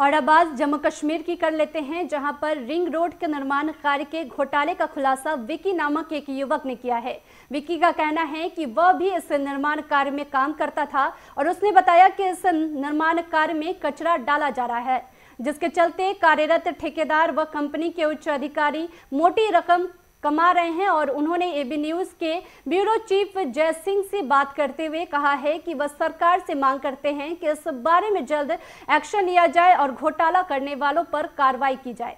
और अब आज जम्मू कश्मीर की कर लेते हैं, जहाँ पर रिंग रोड के निर्माण कार्य के घोटाले का खुलासा विकी नामक एक युवक ने किया है। विकी का कहना है कि वह भी इस निर्माण कार्य में काम करता था और उसने बताया कि इस निर्माण कार्य में कचरा डाला जा रहा है, जिसके चलते कार्यरत ठेकेदार व कंपनी के उच्च अधिकारी मोटी रकम कमा रहे हैं और उन्होंने एबी न्यूज के ब्यूरो चीफ जय सिंह से बात करते हुए कहा है कि वह सरकार से मांग करते हैं कि इस बारे में जल्द एक्शन लिया जाए और घोटाला करने वालों पर कार्रवाई की जाए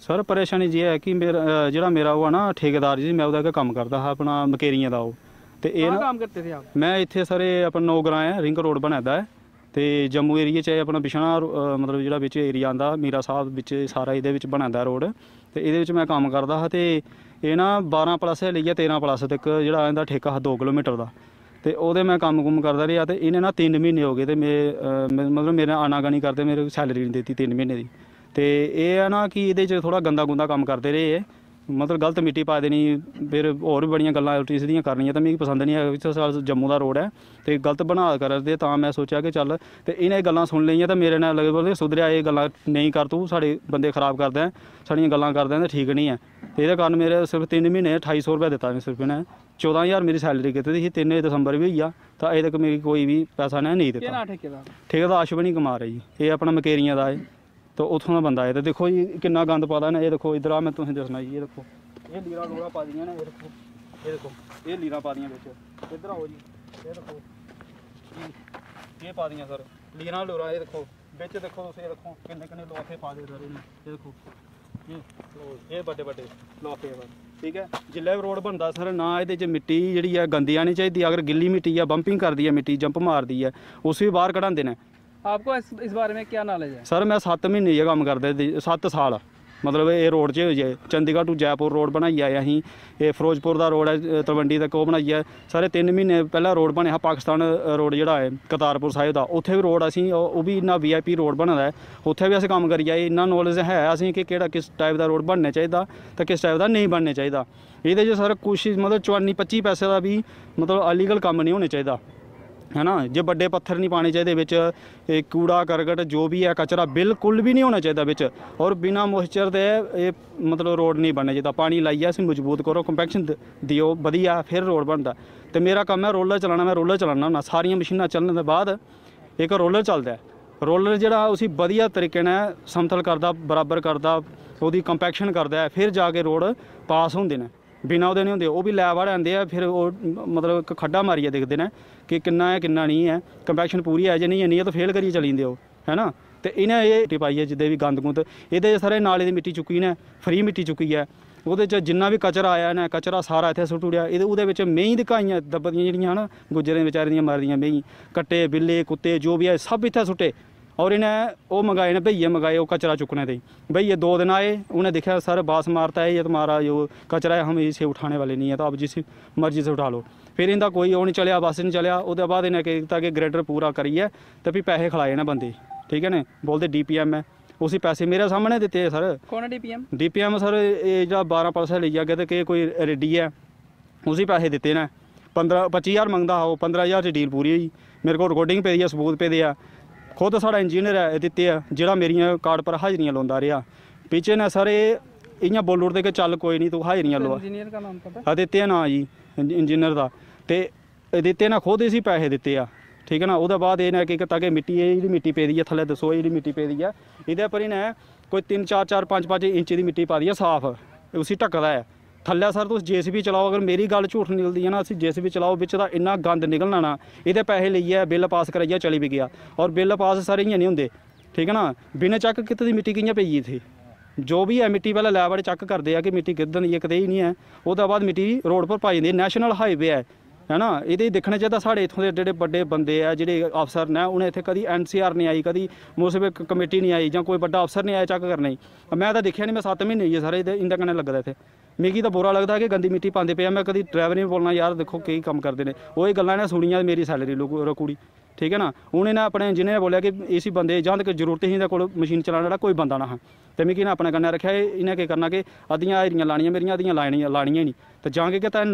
ਸਰ ਪਰੇਸ਼ਾਨੀ ਜੀ ਹੈ ਕਿ ਮੇਰਾ ਅ, ਜਿਹੜਾ ਮੇਰਾ ਉਹ ਆ ਨਾ ਠੇਕੇਦਾਰ ਜੀ ਮੈਂ ਉਹਦਾ ਅੱਗੇ ਕੰਮ ਕਰਦਾ ਹਾਂ ਆਪਣਾ ਮਕੇਰੀਆਂ ਦਾ ਉਹ ਤੇ ਇਹ कहाँ ਨਾ काम करते थे आप ਮੈਂ ਇੱਥੇ ਸਾਰੇ ਆਪਣਾ ਨੌਗਰਾਂ ਹੈ ਰਿੰਗ ਰੋਡ ਬਣਾਦਾ ਹੈ ਤੇ ਜੰਮੂ ਏਰੀਆ 'ਚ ਇਹ ਆਪਣਾ ਬਿਸ਼ਨਾ ਮਤਲਬ ਜਿਹੜਾ ਵਿੱਚ ਏਰੀਆ ਆਂਦਾ ਮੀਰਾ ਸਾਹਿਬ ਵਿੱਚ ਸਾਰਾ ਇਹਦੇ ਵਿੱਚ ਬਣਾਦਾ ਰੋਡ। ਤੇ ਇਹਦੇ ਵਿੱਚ ਮੈਂ ਕੰਮ ਕਰਦਾ ਹਾਂ ਤੇ ਇਹ ਨਾ 12 ਪਲੱਸ ਹੈ ਲਈਆ 13 ਪਲੱਸ ਤੱਕ, ਜਿਹੜਾ ਇਹਦਾ ਠੇਕਾ ਹੈ 2 ਕਿਲੋਮੀਟਰ ਦਾ। ਤੇ ਉਹਦੇ ਮੈਂ ਕੰਮ ਕੁਮ ਕਰਦਾ ਰਿਹਾ ਤੇ ਇਹਨੇ ਨਾ 3 ਮਹੀਨੇ ਹੋ ਗਏ ਤੇ ਮੇ ਮਤਲਬ ਮੇਰੇ ਨਾਲ ਆਨਾਗਾਨੀ ਕਰਦੇ, ਮੇਰੇ ਸੈਲਰੀ ਨਹੀਂ ਦਿੱਤੀ 3 ਮਹੀਨੇ ਦੀ। ਤੇ ਇਹ ਆ ਨਾ ਕਿ ਇਹਦੇ 'ਚ ਥੋੜਾ ਗੰਦਾ ਗੁੰਦਾ ਕੰਮ ਕਰਦੇ ਰਹੇ ਮਤਲਬ ਗਲਤ ਮਿੱਟੀ ਪਾ ਦੇਣੀ ਫਿਰ ਹੋਰ ਵੀ ਬੜੀਆਂ ਗੱਲਾਂ ਐਲਟੀਸ ਦੀਆਂ ਕਰਨੀਆਂ ਤਾਂ ਮੈਨੂੰ ਪਸੰਦ ਨਹੀਂ ਆਇਆ। ਇਸ ਸਾਲ ਜੰਮੂ ਦਾ ਰੋਡ ਹੈ ਤੇ ਗਲਤ ਬਣਾ ਕਰਦੇ ਤਾਂ ਮੈਂ ਸੋਚਿਆ ਕਿ ਚੱਲ ਤੇ ਇਹ ਗੱਲਾਂ ਸੁਣ ਲਈਆਂ ਤਾਂ ਮੇਰੇ ਨਾਲ ਲੱਗੇ ਬੋਲੇ ਸੁਧਰਿਆ ਇਹ ਗੱਲਾਂ ਨਹੀਂ ਕਰ ਤੂੰ ਸਾਡੇ ਬੰਦੇ ਖਰਾਬ ਕਰਦਾ ਸਾਡੀਆਂ ਗੱਲਾਂ ਕਰਦਾ ਤਾਂ ਠੀਕ ਨਹੀਂ ਹੈ। ਤੇ ਇਹਦੇ ਕਾਰਨ ਮੇਰੇ ਸਿਰਫ 3 ਮਹੀਨੇ 2800 ਰੁਪਏ ਦਿੱਤਾ ਮੈਂ ਸਿਰਫ ਇਹਨੇ। 14000 ਮੇਰੀ ਸੈਲਰੀ ਕੀਤੀ ਸੀ 3 ਦਸੰਬਰ ਵੀ ਹੋਈ ਤਾਂ ਇਹਦੇ ਤੱਕ ਮੇਰੀ ਕੋਈ ਵੀ ਪੈਸਾ ਨਹੀਂ ਦਿੱਤਾ। ਠੇਕੇਦਾਰ? ਠੇਕੇਦਾਰ ਅਸ਼ਵਨੀ ਕੁਮਾਰ ਹੈ ਜੀ ਇਹ ਆਪਣਾ ਮਕੇਰੀਆਂ ਦਾ ਹੈ। ਤਾਂ ਉੱਥੋਂ ਦਾ ਬੰਦਾ ਹੈ ਤੇ ਦੇਖੋ ਜੀ ਕਿੰਨਾ ਗੰਦ ਪਾਦਾ ਨਾ ਇਹ ਦੇਖੋ ਇਧਰ ਆ, ਮੈਂ ਤੁਸੀਂ ਦੱਸਣਾ ਜੀ, ਇਹ ਦੇਖੋ। ਇਹ ਲੀਰਾ ਲੋੜਾ ਪਾ ਦੀਆਂ ਨੇ, ਇਹ ਦੇਖੋ। ਇਹ ਦੇਖੋ, ਇਹ ਲੀਰਾ ਪਾ ਦੀਆਂ ਵਿੱਚ। ਇਧਰ ਆਓ ਜੀ, ਇਹ ਦੇਖੋ। ਇਹ- ਇਹ ਪਾ ਦੀਆਂ ਸਰ। ਲੀਰਾ ਲੋਰਾ, ਇਹ ਦੇਖੋ। ਵਿੱਚ ਦੇਖੋ ਤੁਸੀਂ, ਇਹ ਦੇਖੋ, ਕਿੰਨੇ ਕਿੰਨੇ ਲੋਫੇ ਪਾ ਦੇ ਸਰ ਇਹਨੇ ਇਹ ਦੇਖੋ। ਇਹ ਵੱਡੇ ਵੱਡੇ ਲੋਫੇ ਆ। ਠੀਕ ਹੈ? ਜਿੱਲੇ ਰੋਡ ਬਣਦਾ ਸਰ, ਨਾ ਇਹਦੇ 'ਚ ਮਿੱਟੀ ਜਿਹੜੀ ਆ ਗੰਦੀ ਆਣੀ ਚਾਹੀਦੀ। ਅਗਰ ਗਿੱਲੀ ਮਿੱਟੀ ਆ, ਬੰਪਿੰਗ ਕਰਦੀ ਆ ਮਿੱਟੀ, ਜੰਪ ਮਾਰਦੀ ਆ, ਉਸ ਵੀ ਬਾਹਰ ਕਢਾਉਂਦੇ ਨੇ। ਆਪਕੋ ਇਸ ਇਸ ਬਾਰੇ ਮੇਂ ਕੀ ਨॉलेज ਹੈ ਸਰ ਮੈਂ 7 ਮਹੀਨੇ ਇਹ ਕੰਮ ਕਰਦਾ 7 ਸਾਲ ਮਤਲਬ ਇਹ ਰੋਡ 'ਚ ਹੋਈ ਹੈ ਚੰਡੀਗੜ੍ਹ ਤੋਂ ਜੈਪੁਰ ਰੋਡ ਬਣਾਈ ਆ ਅਸੀਂ ਇਹ ਫਿਰੋਜ਼ਪੁਰ ਦਾ ਰੋਡ ਹੈ ਤਲਵੰਡੀ ਤੱਕ ਉਹ ਬਣਾਈ ਹੈ ਸਾਰੇ 3 ਮਹੀਨੇ ਪਹਿਲਾਂ ਰੋਡ ਬਣਿਆ ਪਾਕਿਸਤਾਨ ਰੋਡ ਜਿਹੜਾ ਹੈ ਕਰਤਾਰਪੁਰ ਸਾਹਿਬ ਦਾ ਉੱਥੇ ਵੀ ਰੋਡ ਅਸੀਂ ਉਹ ਵੀ ਇੰਨਾ ਵੀਆਈਪੀ ਰੋਡ ਬਣਦਾ ਉੱਥੇ ਵੀ ਅਸੀਂ ਕੰਮ ਕਰੀ ਜਾਏ ਇੰਨਾ ਨੌਲੇਜ ਹੈ ਅਸੀਂ ਕਿ ਕਿਹੜਾ ਕਿਸ ਟਾਈਪ ਦਾ ਰੋਡ ਬਣਨਾ ਚਾਹੀਦਾ ਤੇ ਕਿਸ ਟਾਈਪ ਦਾ ਨਹੀਂ ਬਣਨਾ ਚਾਹੀਦਾ ਇਹਦੇ 'ਚ ਸਰ ਕੋਸ਼ਿਸ਼ ਮਤਲਬ 54 25 ਪੈਸੇ ਦਾ ਵੀ ਮਤਲਬ ਅਲੀਗਲ ਕੰਮ ਨਹੀਂ ਹੋਣਾ ਚਾਹੀਦਾ ਹੈ ਨਾ ਜੇ ਵੱਡੇ ਪੱਥਰ ਨਹੀਂ ਪਾਣੇ ਚਾਹੀਦੇ ਵਿੱਚ, ਇਹ ਕੂੜਾ, ਕਰਕਟ, ਜੋ ਵੀ ਹੈ, ਕਚਰਾ ਬਿਲਕੁਲ ਵੀ ਨਹੀਂ ਹੋਣਾ ਚਾਹੀਦਾ ਵਿੱਚ। ਔਰ ਬਿਨਾ ਮੋਇਸਚਰ ਦੇ ਇਹ ਮਤਲਬ ਰੋਡ ਨਹੀਂ ਬਣਨਾ ਚਾਹੀਦਾ। ਪਾਣੀ ਲਾਈਆ ਅਸੀਂ, ਮਜ਼ਬੂਤ ਕਰੋ ਕੰਪੈਕਸ਼ਨ ਦਿਓ, ਵਧੀਆ, ਫਿਰ ਰੋਡ ਬਣਦਾ। ਤੇ ਮੇਰਾ ਕੰਮ ਹੈ ਰੋਲਰ ਚਲਾਉਣਾ, ਮੈਂ ਰੋਲਰ ਚਲਾਉਣਾ ਹੁੰਦਾ। ਸਾਰੀਆਂ ਮਸ਼ੀਨਾਂ ਚੱਲਣ ਦੇ ਬਾਅਦ ਇੱਕ ਰੋਲਰ ਚੱਲਦਾ ਰੋਲਰ ਜਿਹੜਾ ਉਸੇ ਵਧੀਆ ਤਰੀਕੇ ਨਾਲ ਸਮਤਲ ਕਰਦਾ, ਬਰਾਬਰ ਕਰਦਾ, ਉਹਦੀ ਕੰਪੈਕਸ਼ਨ ਕਰਦਾ ਫਿਰ ਜਾ ਕੇ ਰੋਡ ਪਾਸ ਹੁੰਦੇ ਨੇ। ਬਿਨਾਂ ਉਹਦੇ ਨਹੀਂ ਹੁੰਦੇ, ਉਹ ਵੀ ਲੈ ਵਾਲੇ ਆਉਂਦੇ ਆ, ਫਿਰ ਉਹ ਮਤਲਬ ਇੱਕ ਖੱਡਾ ਮਾਰੀਆ ਦੇਖਦੇ ਨੇ ਕਿ ਕਿੰਨਾ ਹੈ, ਕਿੰਨਾ ਨਹੀਂ ਹੈ ਕੰਪੈਕਸ਼ਨ ਪੂਰੀ ਹੈ ਜੇ ਨਹੀਂ ਹੈ ਹੈ ਤਾਂ ਫੇਲ ਕਰੀ ਚਲੀ ਜਾਂਦੇ ਉਹ ਹੈਨਾ ਤੇ ਇਹਨੇ ਇਹ ਮਿੱਟੀ ਪਾਈ ਹੈ ਜਿੱਦੇ ਵੀ ਗੰਦ ਗੁੰਦ ਇਹਦੇ ਸਾਰੇ ਨਾਲੇ ਦੀ ਮਿੱਟੀ ਚੁੱਕੀ ਨੇ, ਫਰੀ ਮਿੱਟੀ ਚੁੱਕੀ ਹੈ। ਉਹਦੇ 'ਚ ਜਿੰਨਾ ਵੀ ਕਚਰਾ ਆਇਆ ਨਾ, ਕਚਰਾ ਸਾਰਾ ਇੱਥੇ ਸੁੱਟ ਉੜਿਆ ਇਹਦੇ ਉਹਦੇ ਵਿੱਚ ਮਹੀਂ ਦਿਖਾਈਆਂ, ਦੱਬਦੀਆਂ ਜਿਹੜੀਆਂ ਹਨ, ਗੁੱਜਰਾਂ ਵਿਚਾਰੇ ਦੀਆਂ ਮਰਦੀਆਂ ਮਹੀਂ, ਕੱਟੇ, ਬਿੱਲੇ, ਕੁੱਤੇ, ਜੋ ਵੀ ਹੈ, ਸਭ ਇੱਥੇ ਸੁੱਟੇ। और इन्हें वो मंगाए ना भैया मंगाए वो कचरा चुकने थे भैया दो दिन आए उन्हें देखा सर बास मारता है ये तुम्हारा जो कचरा है हम इसे उठाने वाले नहीं है तो आप जिस मर्जी से उठा लो फिर इंदा कोई ओह् निं चलेआ बस निं चलेआ ओह्दे बाद इ'नें केह् कीता कि ग्रेडर पूरा करियै ते फ्ही पैसे खलाए ना बंदे ठीक है ना बोलदे डी पी एम ऐ उसी पैसे मेरे सामने दित्ते सर कौन डीपीएम डीपीएम सर एह् जेह्ड़ा बारां परसेंट लेई जाह्गे ते केह् कोई रेड्डी ऐ उसी पैसे दित्ते न पंदरां पच्ची ज्हार मंगदा हा ओह् पंदरां ज्हार च डील पूरी होई मेरे कोल रिकार्डिंग पेदी ऐ सबूत पेदे ऐ ਖੁਦ ਸਾਡਾ ਇੰਜੀਨੀਅਰ ਹੈ ਦਿੱਤੇ ਆ ਜਿਹੜਾ ਮੇਰੀਆਂ ਕਾਰਡ ਪਰ ਹਾਜ਼ਰੀਆਂ ਲਾਉਂਦਾ ਰਿਹਾ। ਪਿੱਛੇ ਨਾ ਸਰ ਇਹ ਇਹਾਂ ਬੋਲੂੜ ਦੇ ਕਿ ਚੱਲ ਕੋਈ ਨਹੀਂ ਤੂੰ ਹਾਜ਼ਰੀਆਂ ਲਵਾ। ਇੰਜੀਨੀਅਰ ਦਾ ਨਾਮ ਨਾ ਜੀ ਇੰਜੀਨੀਅਰ ਦਾ। ਤੇ ਦਿੱਤੇ ਨਾ ਖੁਦ ਅਸੀਂ ਪੈਸੇ ਦਿੱਤੇ ਆ। ਠੀਕ ਹੈ ਨਾ ਉਹਦੇ ਬਾਅਦ ਇਹ ਨਾ ਕਿ ਕੀਤਾ ਕਿ ਮਿੱਟੀ ਇਹ ਜਿਹੜੀ ਮਿੱਟੀ ਪੈਦੀ ਆ ਥੱਲੇ ਦੱਸੋ ਇਹ ਜਿਹੜੀ ਮਿੱਟੀ ਪੈਦੀ ਆ। ਇਹਦੇ ਪਰ ਇਹਨੇ ਕੋਈ 3 4 4 5 5 ਇੰਚ ਦੀ ਮਿੱਟੀ ਪਾਦੀ ਆ ਸਾਫ਼। ਉਸੇ ਢੱਕਦਾ ਹੈ। ਥੱਲੇ ਸਰ ਤੁਸੀਂ ਜੀਸੀਬੀ ਚਲਾਓ, ਅਗਰ ਮੇਰੀ ਗੱਲ ਝੂਠ ਨਿਕਲਦੀ ਹੈ ਨਾ, ਅਸੀਂ ਜੀਸੀਬੀ ਚਲਾਓ, ਵਿੱਚ ਦਾ ਇੰਨਾ ਗੰਦ ਨਿਕਲਣਾ ਨਾ ਇਹਦੇ ਪੈਸੇ ਲਈਏ, ਬਿੱਲ ਪਾਸ ਕਰਾਈਆ ਚਲੀ ਵੀ ਗਿਆ। ਔਰ ਬਿੱਲ ਪਾਸ ਸਾਰੇ ਹੀ ਨਹੀਂ ਹੁੰਦੇ। ਠੀਕ ਹੈ ਨਾ? ਬਿਨਾਂ ਚੱਕ ਕਿਤੇ ਦੀ ਮਿੱਟੀ ਕਿੰਨੀਆਂ ਪਈ ਇੱਥੇ? ਜੋ ਵੀ ਹੈ, ਮਿੱਟੀ ਪਹਿਲਾਂ ਲੈਵੜ ਚੈੱਕ ਕਰਦੇ ਆ ਕਿ ਮਿੱਟੀ ਕਿੱਦਾਂ ਦੀ ਹੈ, ਕਿਤੇ ਹੀ ਨਹੀਂ ਹੈ। ਉਹਦੇ ਬਾਅਦ ਮਿੱਟੀ ਰੋਡ ਪਰ ਪਾਈ ਜਾਂਦੀ ਹੈ। ਨੈਸ਼ਨਲ ਹਾਈਵੇ ਹੈ। ਹੈਨਾ ਇਹਦੇ ਦੇਖਣਾ ਚਾਹੀਦਾ ਸਾਡੇ ਇੱਥੋਂ ਦੇ ਜਿਹੜੇ ਵੱਡੇ ਬੰਦੇ ਆ, ਜਿਹੜੇ ਅਫਸਰ ਨੇ, ਉਹਨੇ ਇੱਥੇ ਕਦੀ ਐਨਸੀਆਰ ਨਹੀਂ ਆਈ, ਕਦੀ ਮੁਸਬੇ ਕਮੇਟੀ ਨਹੀਂ ਆਈ ਜਾਂ ਕੋਈ ਵੱਡਾ ਅਫਸਰ ਨਹੀਂ ਆਇਆ ਚੈੱਕ ਕਰਨ। ਮੈਂ ਤਾਂ ਦੇਖਿਆ ਨਹੀਂ, ਮੈਂ 7 ਮਹੀਨੇ ਹੀ ਆ ਸਾਰੇ ਇਹਦੇ ਇੰਦਾ ਕਨੇ ਲੱਗਦਾ ਇੱਥੇ। ਮੇਗੀ ਤਾਂ ਬੁਰਾ ਲੱਗਦਾ ਕਿ ਗੰਦੀ ਮਿੱਟੀ ਪਾਉਂਦੇ ਪਿਆ ਮੈਂ ਕਦੀ ਡਰਾਈਵਰ ਨਹੀਂ ਬੋਲਣਾ, ਯਾਰ ਦੇਖੋ ਕੀ ਕੰਮ ਕਰਦੇ ਨੇ। ਉਹ ਇਹ ਗੱਲਾਂ ਨੇ ਸੁਣੀਆਂ ਮੇਰੀ ਸੈਲਰੀ ਰੁਕੂੜੀ। ਠੀਕ ਹੈ ਨਾ? ਹੁਣ ਨਾ ਆਪਣੇ ਜਿਹਨੇ ਬੋਲਿਆ ਕਿ ਇਸੀ ਬੰਦੇ ਜਾਂ ਤੱਕ ਜ਼ਰੂਰਤ ਹੀ ਇਹਨਾਂ ਕੋਲ ਮਸ਼ੀਨ ਚਲਾਉਣ ਵਾਲਾ ਕੋਈ ਬੰਦਾ ਨਾ ਹੈ। ਤੇ ਮੈਂ ਕਿਹਾ ਆਪਣੇ ਕੰਨੇ ਰੱਖਿਆ, ਇਹ- ਕੀ ਕਰਨਾ ਕਿ ਅੱਧੀਆਂ ਆਇਰੀਆਂ ਲਾਣੀਆਂ ਮੇਰੀਆਂ, ਅੱਧੀਆਂ ਲਾਣੀਆਂ ਲਾਣੀਆਂ ਹੀ ਨਹੀਂ। ਤੇ ਜਾਂ ਕੇ ਕਿ ਤਾਂ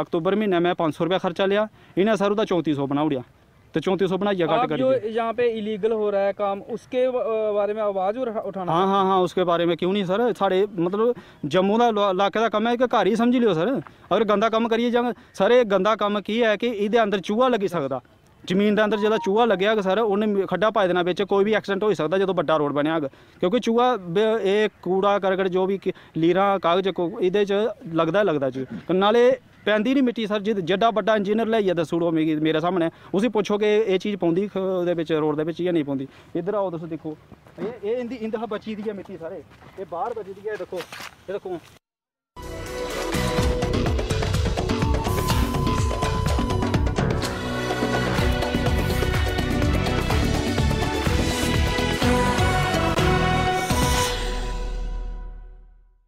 ਅਕਤੂਬਰ ਮਹੀਨੇ ਮੈਂ 500 ਰੁਪਏ ਖਰਚਾ ਲਿਆ। ਇਹਨੇ ਸਰ ਉਹਦਾ 3400 ਬਣਾਉੜਿਆ ਉੜਿਆ ਤੇ 3400 ਬਣਾਈਆ ਕੱਟ आप जो करिए यहाँ पे इलीगल हो रहा है काम उसके अ, बारे में आवाज उठा- उठाना हाँ हाँ हाँ उसके बारे में क्यों नहीं सर साढ़े मतलब जम्मू ਦਾ ਇਲਾ- ਇਲਾਕੇ ਦਾ ਕੰਮ ਹੈ ਕਿ ਘਰ ਹੀ ਸਮਝ ਲਿਓ ਸਰ ਅਗਰ ਗੰਦਾ ਕੰਮ ਕਰੀਏ ਜਾਂ ਸਰ ਇਹ ਗੰਦਾ ਕੰਮ ਕੀ ਹੈ ਕਿ ਇਹਦੇ ਅੰਦਰ ਚੂਹਾ ਲੱਗੀ ਸਕਦਾ ਜ਼ਮੀਨ ਦੇ ਅੰਦਰ ਜਦੋਂ ਚੂਹਾ ਲੱਗਿਆ ਕਿ ਸਰ ਉਹਨੇ ਖੱਡਾ ਪਾ ਦੇਣਾ ਵਿੱਚ ਕੋਈ ਵੀ ਐਕਸੀਡੈਂਟ ਹੋ ਸਕਦਾ ਜਦੋਂ ਵੱਡਾ ਰੋਡ ਬਣਿਆ ਹੈਗਾ ਕਿਉਂਕਿ ਚੂਹਾ ਬ- ਇਹ ਕੂੜਾ ਕਰਕਟ ਜੋ ਵੀ ਕਿ- ਲੀਰਾਂ ਕਾਗਜ਼ ਕੋ- ਇਹਦੇ ਚ ਲੱਗਦਾ ਹੀ ਲੱਗਦਾ ਜੀ ਨਾਲੇ ਪੈਂਦੀ ਨਹੀਂ ਮਿੱਟੀ, ਸਰ, ਜਿੱਦ ਵੱਡਾ ਇੰਜੀਨੀਅਰ ਲਈਆ ਦੱਸੂੜੋ ਮੇਰੀ ਮੇਰੇ ਸਾਹਮਣੇ। ਉਸੇ ਪੁੱਛੋ ਕਿ ਇਹ ਚੀਜ਼ ਪਾਉਂਦੀ ਉਹਦੇ ਵਿੱਚ, ਰੋਡ ਦੇ ਵਿੱਚ ਜਾਂ ਨਹੀਂ ਪਾਉਂਦੀ। ਇੱਧਰ ਆਓ, ਤੁਸੀਂ ਦੇਖੋ। ਇਹ ਇਹ ਇੰਦੀ, ਇੰਦਹਾ ਬਚੀ ਦੀ ਹੈ ਮਿੱਟੀ ਸਾਰੇ। ਇਹ ਬਾਹਰ ਬਚੀ ਦੀ ਹੈ ਦੇਖੋ। ਇਹ ਦੇਖੋ।